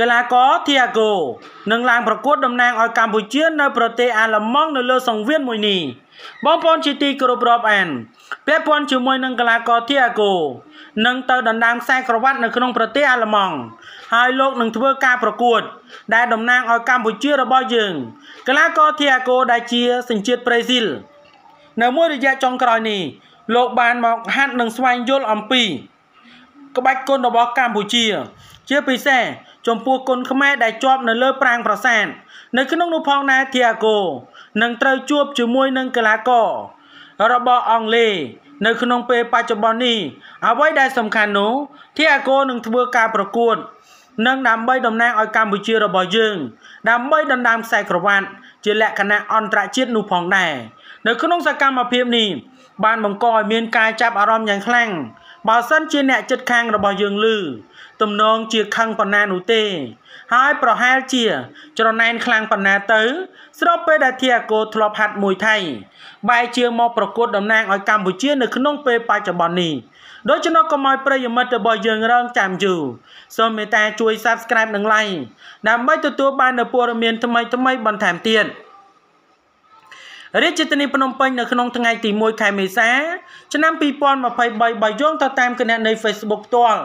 កីឡាករធីអាហ្គោនឹងឡើងប្រកួតតំណាងឲ្យកម្ពុជានៅប្រទេសអាល្លឺម៉ង់នៅលើសង្វៀនមួយនេះបងប្អូនជាទីគោរពរាប់អានពាក់ព័ន្ធជាមួយនឹងកីឡាករធីអាហ្គោនឹងទៅដណ្ដើមខ្សែក្រវ៉ាត់នៅក្នុងប្រទេសអាល្លឺម៉ង់ហើយលោកនឹងធ្វើការប្រកួត ដែលតំណាងឲ្យកម្ពុជារបស់យើងកីឡាករធីអាហ្គោដែលជាសញ្ជាតិប្រេស៊ីលនៅមួយរយៈចុងក្រោយនេះលោកបានមកហាត់និងស្វែងយល់អំពី ក្បាច់គុណរបស់កម្ពុជា ជាពិសេស ចំពោះគុណខ្មែរដែលជាប់នៅលើប្រាង្គប្រាសាទនៅក្នុងនោះផងដែរធីអាហ្គោនឹងត្រូវជួបជាមួយនឹងកីឡាកររបស់អង់គ្លេសនៅក្នុងពេលបច្ចុប្បន្ននេះអ្វីដែលសំខាន់នោះធីអាហ្គោនឹងធ្វើការប្រកួតនិងដើម្បីតំណាងឲ្យកម្ពុជារបស់យើង ដើម្បីដណ្ដើមខ្សែក្រវ៉ាត់ជាលក្ខណៈអន្តរជាតិនោះផងដែរនៅក្នុងសកម្មភាពនេះបានបង្កឲ្យមានការចាប់អារម្មណ៍យ៉ាងខ្លាំង បើសិនជាអ្នកចិត្តខាងរបស់យើងលឺទំនងជាខឹងប៉ុណ្ណានោះទេ ហើយប្រហែលជា ច្រណែនខ្លាំងប៉ុណ្ណាទៅ ស្របពេលដែលធាកូធ្លាប់ហាត់មួយថៃបែរជាមកប្រកួតតំណាងឲ្យកម្ពុជានៅក្នុងពេលបច្ចុប្បន្ននេះដូច្នោះកុំឲ្យប្រិយមិត្តរបស់យើងរងចាំយូរសូមមេត្តាជួយ Subscribe និង Like ដើម្បីទទួលបាននូវព័ត៌មានថ្មីៗបន្ថែមទៀត។ រាជធានីភ្នំពេញនៅក្នុងថ្ងៃទី1ខែមេសាឆ្នាំ2023បើយោងទៅតាមគណនី Facebook ផ្ទាល់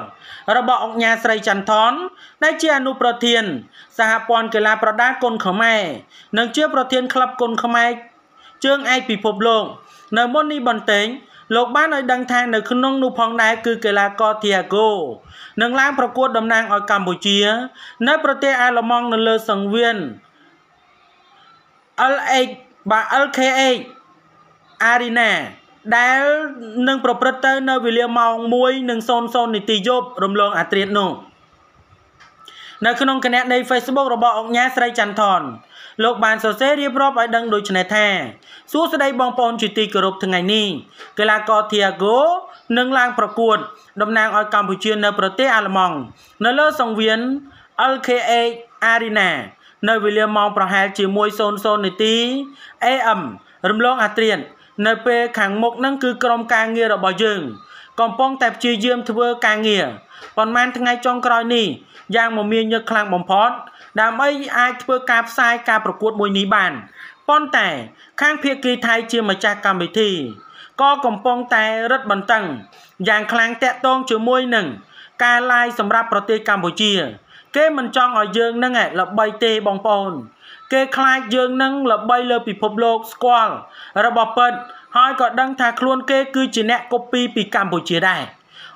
របស់អង្គការស្រីចន្ទថនដែលជាអនុប្រធាន សហព័ន្ធកីឡាប្រដាល់គុនខ្មែរនិងជាប្រធានក្លឹបគុនខ្មែរជើងឯកពិភពលោកនៅមុននេះបន្តិចលោកបានឲ្យដឹងថានៅក្នុងនោះផងដែរគឺកីឡាករធីអាហ្គោនឹងឡើងប្រកួតតំណាងឲ្យកម្ពុជា នៅ ប្រទេសអាល្លឺម៉ង់នៅលើសង្វៀន LH បាទ LKH Arena ដែលនឹងប្រព្រឹត្តទៅនៅវេលាម៉ោង1:00នាទីយប់រំលងអាត្រៀតនោះនៅក្នុងគណនី Facebook របស់អង្គញាស្រីចន្ទថនលោកបានសរសេររៀបរាប់ឲ្យដឹងដូចនេះថាសួស្តីបងប្អូនជាទីគោរពថ្ងៃនេះកីឡាករ Thiago នឹងឡើងប្រកួតតំណាងឲ្យកម្ពុជានៅប្រទេសអាល្លឺម៉ង់នៅលើសង្វៀន LKH Arena នៅវេលាម៉ោងប្រហែលជាមួយ00នាទី AM រំលងអាត្រៀននៅពេលខាងមុខនឹងគឺក្រុមការងាររបស់យើង កំពុងតែព្យាយាមធ្វើការងារប៉ុន្មានថ្ងៃចុងក្រោយនេះយ៉ាងមមាញឹកខ្លាំងបំផុតដើម្បីអាចធ្វើការផ្សាយការប្រកួតមួយនេះបានប៉ុន្តែខាងភៀកគីថៃជាម្ចាស់កម្មវិធីក៏កំពុងតែរឹតបន្តឹងយ៉ាងខ្លាំងតាក់ទងជាមួយនឹងការ live សម្រាប់ប្រទេសកម្ពុជា គេមិនចង់ឲ្យយើងនឹងល្បីទេបងប្អូន គេខ្លាចយើងនឹងល្បីលើពិភពលោកស្គាល់របស់ពិតហើយក៏ដឹងថាខ្លួនគេគឺជាអ្នកកូពីពីកម្ពុជាដែរ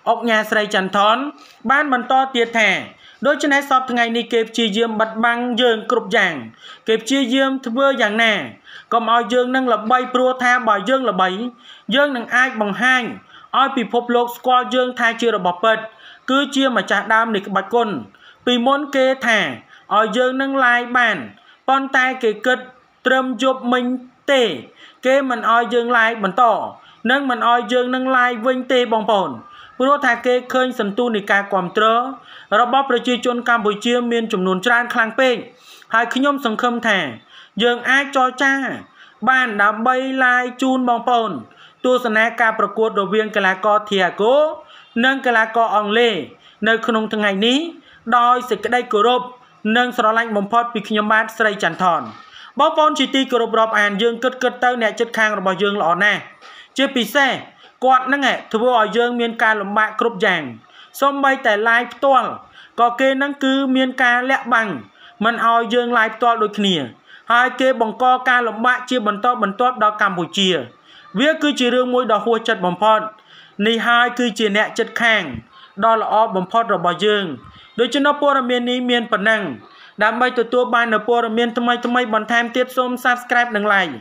អុកញ៉ាស្រីចន្ទថនបានបន្តទៀតថាដូច្នេះសពថ្ងៃនេះគេព្យាយាមបិទបាំងយើងគ្រប់យ៉ាង គេព្យាយាមធ្វើយ៉ាងណាកុំឲ្យយើងនឹងល្បីព្រោះថាបើយើងល្បី យើងនឹងអាចបង្ហាញឲ្យពិភពលោកស្គាល់យើងថាជារបស់ពិត គឺជាម្ចាស់ដើមនៃក្បាច់គុណ ពីមុនគេថាឲ្យយើងនឹងឡាយបានប៉ុន្តែគេគិតត្រឹមយប់មិញទេ គេមិនឲ្យយើងឡាយបន្តនិងមិនឲ្យយើងនឹងឡាយវិញទេបងប្អូនព្រោះថាគេឃើញសន្ទុះនៃការគ្រប់គ្រងរបស់ប្រជាជនកម្ពុជាមានចំនួនច្រើនខ្លាំងពេកហើយខ្ញុំសង្ឃឹមថា យើងអាចចរចា បានដើម្បីឡាយជូនបងប្អូនទស្សនាការប្រកួតរវាងកីឡាករធីអាហ្គោនិងកីឡាករអង់គ្លេសនៅក្នុងថ្ងៃនេះ ដោយសេចក្តីគោរពនិងស្រឡាញ់បំផុតពីខ្ញុំបាទស្រីចន្ទថនបងប្អូនជាទីគោរពរាប់អានយើងគិតគិតទៅអ្នកចិត្តខាងរបស់យើងល្អណាស់ជាពិសេសគាត់ហ្នឹងធ្វើឲ្យយើងមានការលំបាកគ្រប់យ៉ាងសូម្បីតែ live ផ្ទាល់ក៏គេនឹងគឺមានការលាក់បាំងមិនឲ្យយើង live ផ្ទាល់ដូចគ្នា ហើយគេបង្កការលំបាកជាបន្តបន្ទាប់ដល់កម្ពុជា វាគឺជារឿងមួយដ៏ហួសចិត្តបំផុតនេះហើយគឺជាអ្នកចិត្តខាងដ៏ល្អបំផុតរបស់យើង ដូច្នោះព័ត៌មាននេះមានប៉ុណ្ណឹងដើម្បីទទួលបាននូវព័ត៌មានថ្មីៗបន្ថែមទៀតសូម Subscribe និង Like